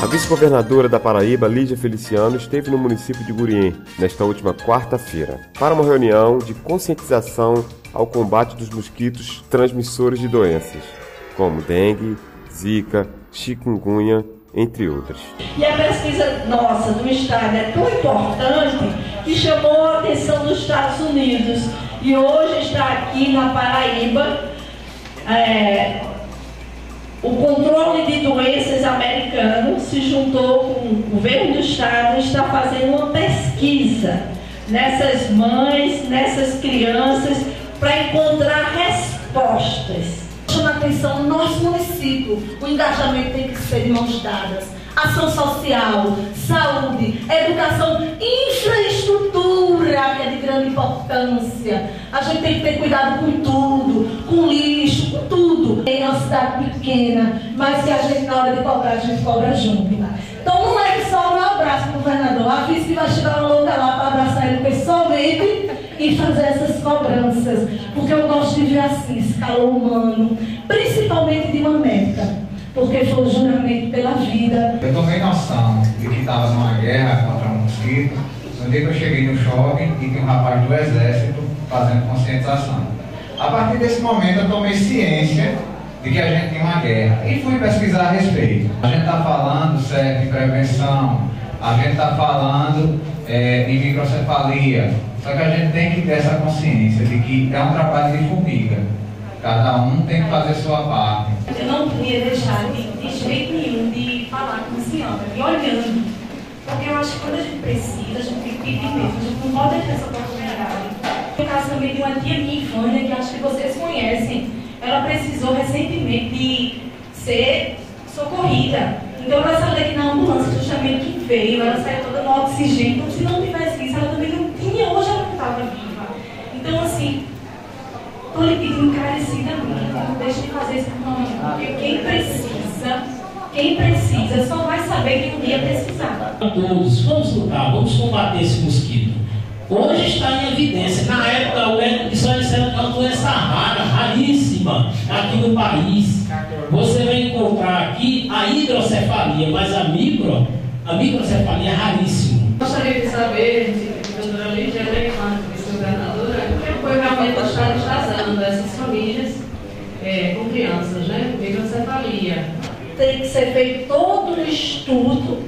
A vice-governadora da Paraíba, Lígia Feliciano, esteve no município de Gurien nesta última quarta-feira para uma reunião de conscientização ao combate dos mosquitos transmissores de doenças, como dengue, zika, chikungunya, entre outras. E a pesquisa nossa do Estado é tão importante que chamou a atenção dos Estados Unidos e hoje está aqui na Paraíba. É, o controle de doenças americano se juntou com o governo do estado e está fazendo uma pesquisa nessas mães, nessas crianças, para encontrar respostas. Chama atenção no nosso município, o engajamento tem que ser de mãos dadas. Ação social, saúde, educação, infraestrutura, que é de grande importância. A gente tem que ter cuidado com tudo, uma cidade pequena, mas que a gente, na hora de cobrar, a gente cobra junto. Então não é que só um abraço pro governador. Avisa que vai chegar uma louca lá para abraçar ele pessoalmente e fazer essas cobranças. Porque eu gosto de ver assim, esse calor humano, principalmente de uma médica. Porque foi o juramento pela vida. Eu tomei noção de que estava numa guerra contra um mosquito. No dia que eu cheguei no shopping e tinha um rapaz do exército fazendo conscientização. A partir desse momento eu tomei ciência de que a gente tinha uma guerra e fui pesquisar a respeito. A gente está falando certo prevenção, a gente está falando é, microcefalia, só que a gente tem que ter essa consciência de que é um trabalho de formiga. Cada um tem que fazer sua parte. Eu não podia deixar de, de jeito nenhum de falar com a senhora, e olhando. Porque eu acho que quando a gente precisa, a gente tem que pedir mesmo, a gente não pode deixar essa oportunidade. No caso também de uma tia minha, Vânia, que acho que vocês conhecem, ela precisou recentemente de ser socorrida. Então ela saiu daqui na ambulância, justamente que veio, ela saiu toda no oxigênio. Então, se não tivesse isso, ela também não tinha, hoje ela não estava viva. Então, assim, estou lhe pedindo encarecidamente, não deixe de fazer isso por mim, porque quem precisa, quem precisa, só vai saber que um dia precisar. Todos, vamos lutar, vamos combater esse mosquito. Hoje está em evidência. Na aqui no país. Você vai encontrar aqui a hidrocefalia, mas a micro, a microcefalia é raríssima. Gostaria de saber, doutora Lídia Leifante, vice-governadora, que foi realmente o Estado está dando essas famílias é, com crianças, né? Microcefalia. Tem que ser feito todo um estudo,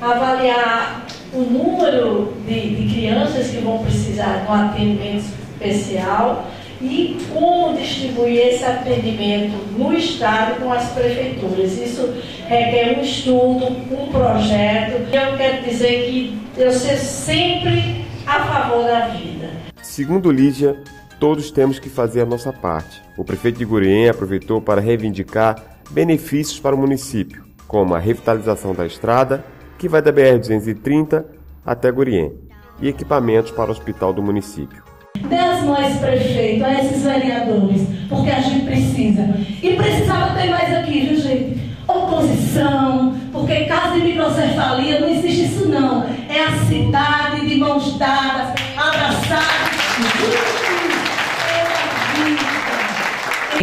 avaliar o número de, de crianças que vão precisar de um atendimento especial e como distribuir esse atendimento no Estado com as prefeituras. Isso requer um estudo, um projeto. Eu quero dizer que eu ser sempre a favor da vida. Segundo Lídia, todos temos que fazer a nossa parte. O prefeito de Gurien aproveitou para reivindicar benefícios para o município, como a revitalização da estrada, que vai da BR-230 até Gurien, e equipamentos para o hospital do município. Dê as mãos, prefeito, a esses vereadores, porque a gente precisa. E precisava ter mais aqui, viu, gente? Oposição, porque caso de microcefalia não existe isso não. É a cidade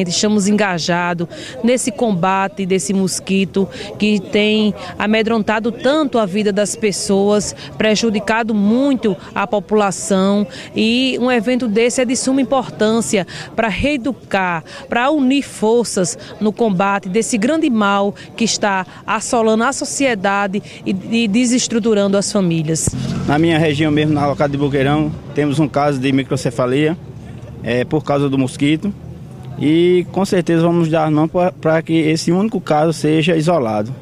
Estamos engajados nesse combate desse mosquito que tem amedrontado tanto a vida das pessoas, prejudicado muito a população e um evento desse é de suma importância para reeducar, para unir forças no combate desse grande mal que está assolando a sociedade e, desestruturando as famílias. Na minha região mesmo, na localidade de Boqueirão, temos um caso de microcefalia é, por causa do mosquito. E com certeza vamos dar não para que esse único caso seja isolado,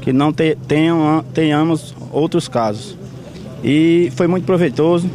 que não te, tenham, tenhamos outros casos. E foi muito proveitoso.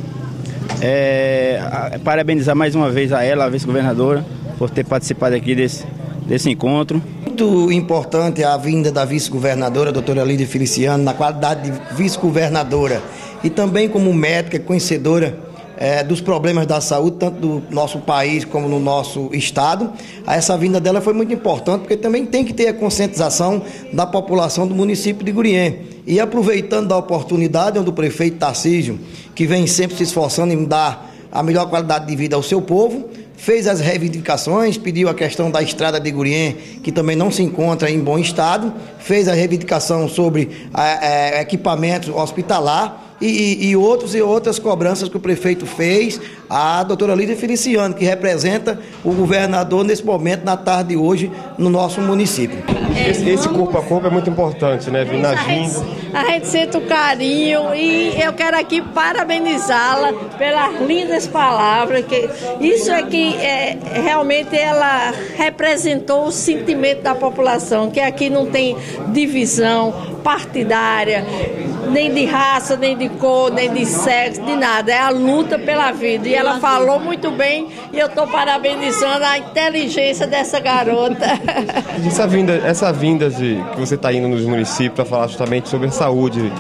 É, parabenizar mais uma vez a ela, a vice-governadora, por ter participado aqui desse, desse encontro. Muito importante a vinda da vice-governadora, doutora Lídia Feliciano, na qualidade de vice-governadora e também como médica conhecedora é, dos problemas da saúde, tanto do nosso país como no nosso estado. Essa vinda dela foi muito importante, porque também tem que ter a conscientização da população do município de Gurien. E aproveitando da oportunidade, onde o prefeito Tarcísio, que vem sempre se esforçando em dar a melhor qualidade de vida ao seu povo, fez as reivindicações, pediu a questão da estrada de Gurien, que também não se encontra em bom estado, fez a reivindicação sobre é, equipamentos hospitalar e, e, outros e outras cobranças que o prefeito fez, a doutora Lídia Feliciano, que representa o governador nesse momento, na tarde de hoje, no nosso município. Esse, esse corpo a corpo é muito importante, né? Vindas. A gente sente o carinho e eu quero aqui parabenizá-la pelas lindas palavras. Que isso é que é, realmente ela representou o sentimento da população, que aqui não tem divisão partidária, nem de raça, nem de cor, nem de sexo, de nada. É a luta pela vida. E ela falou muito bem e eu estou parabenizando a inteligência dessa garota. Essa vinda, essa vinda de, que você está indo nos municípios para falar justamente sobre a saúde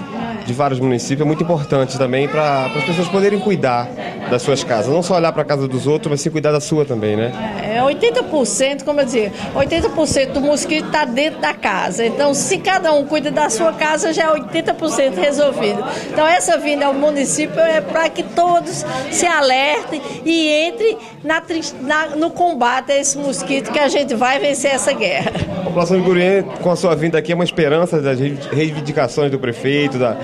de vários municípios é muito importante também para as pessoas poderem cuidar das suas casas. Não só olhar para a casa dos outros, mas sim cuidar da sua também, né? É 80%, como eu dizia, 80% do mosquito está dentro da casa. Então, se cada um cuida da sua casa, já é 80% resolvido. Então, essa vinda ao município é para que todos se alertem e entrem na, na, no combate a esse mosquito que a gente vai vencer essa guerra. A população de Gurien, com a sua vinda aqui, é uma esperança das reivindicações do prefeito, da,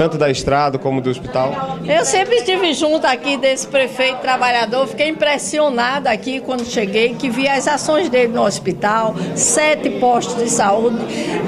tanto da estrada como do hospital? Eu sempre estive junto aqui desse prefeito trabalhador, fiquei impressionada aqui quando cheguei, que vi as ações dele no hospital, sete postos de saúde,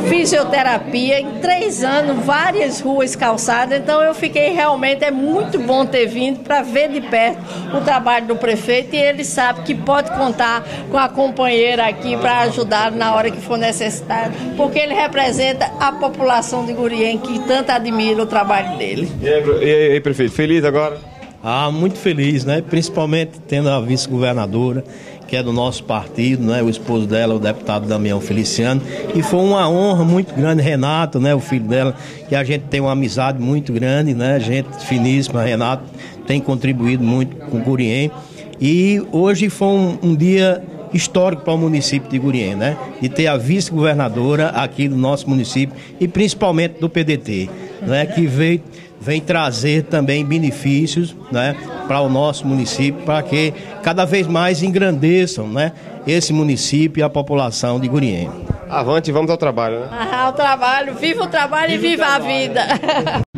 fisioterapia, em três anos, várias ruas calçadas, então eu fiquei realmente, é muito bom ter vindo para ver de perto o trabalho do prefeito. E ele sabe que pode contar com a companheira aqui para ajudar na hora que for necessário, porque ele representa a população de Gurien que tanto admira o trabalho trabalho dele. E aí, e aí, prefeito, feliz agora? Ah, muito feliz, né? Principalmente tendo a vice-governadora, que é do nosso partido, né? O esposo dela, o deputado Damião Feliciano. E foi uma honra muito grande, Renato, né? O filho dela, que a gente tem uma amizade muito grande, né? Gente finíssima, Renato tem contribuído muito com o Gurien. E hoje foi um, um dia histórico para o município de Gurien, né? De ter a vice-governadora aqui do nosso município e principalmente do PDT né, que vem, vem trazer também benefícios né, para o nosso município, para que cada vez mais engrandeçam né, esse município e a população de Gurien. Avante, vamos ao trabalho, né? Ah, ao trabalho, viva o trabalho viva e viva a vida.